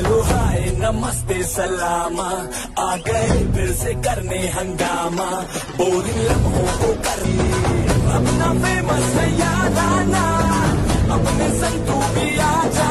Hello hi नमस्ते, सलामा। आ गए फिर से करने हंगामा। बोरिंग लम्हों को कर अपना फ़ेमस है याद आना अपने संतू भी आ जा।